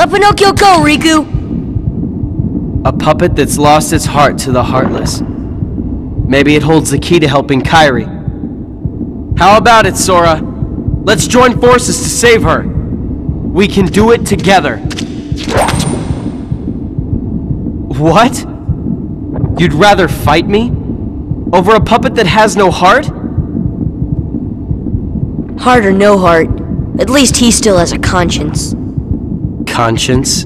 Let Pinocchio go, Riku! A puppet that's lost its heart to the heartless. Maybe it holds the key to helping Kairi. How about it, Sora? Let's join forces to save her. We can do it together. What? You'd rather fight me? Over a puppet that has no heart? Heart or no heart, at least he still has a conscience. Conscience?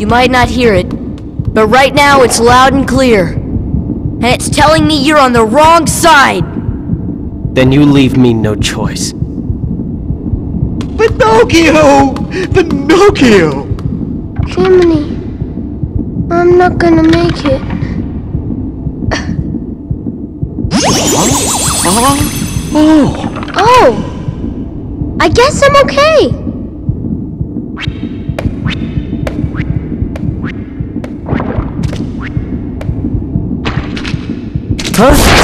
You might not hear it, but right now it's loud and clear. And it's telling me you're on the wrong side! Then you leave me no choice. Pinocchio! Pinocchio! Jiminy, I'm not gonna make it. Oh! Oh! I guess I'm okay. Huh?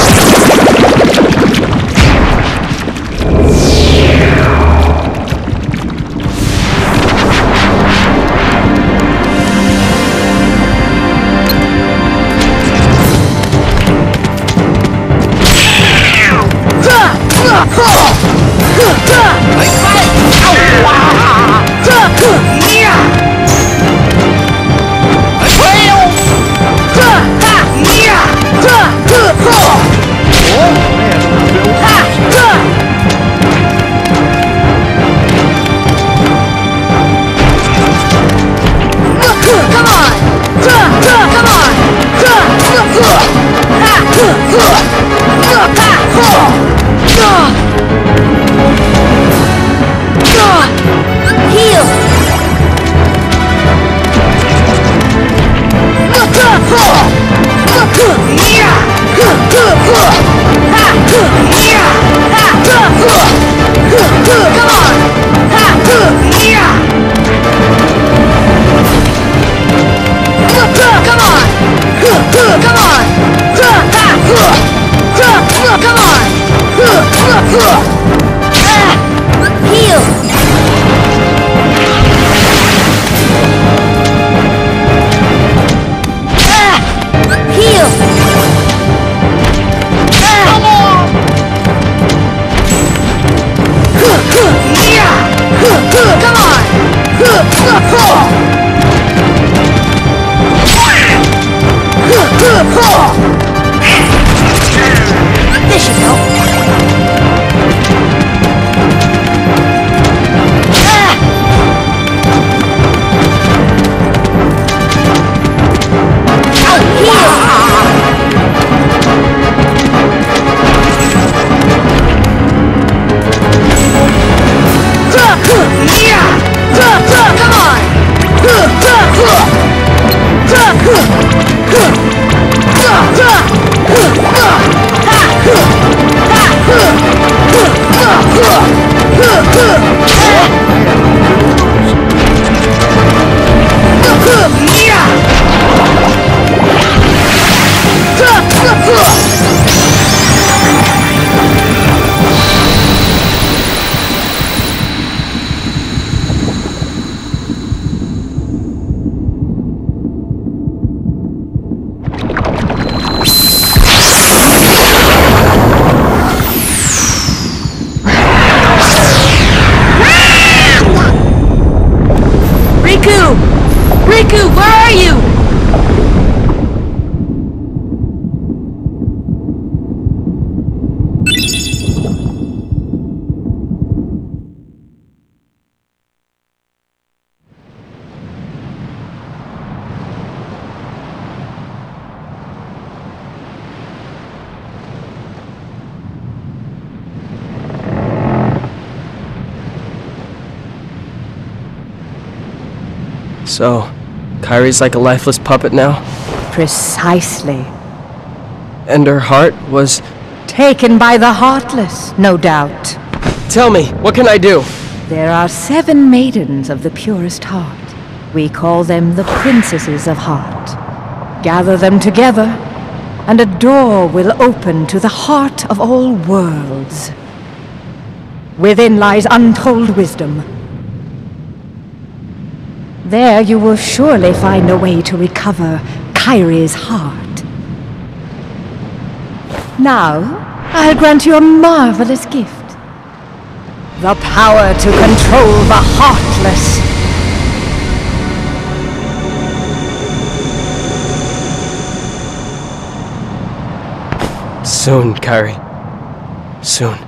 Come on! Riku! Where are you? So, Kairi's like a lifeless puppet now? Precisely. And her heart was. Taken by the heartless, no doubt. Tell me, what can I do? There are seven maidens of the purest heart. We call them the princesses of heart. Gather them together, and a door will open to the heart of all worlds. Within lies untold wisdom. There you will surely find a way to recover Kairi's heart. Now, I'll grant you a marvelous gift. The power to control the Heartless. Soon, Kairi. Soon.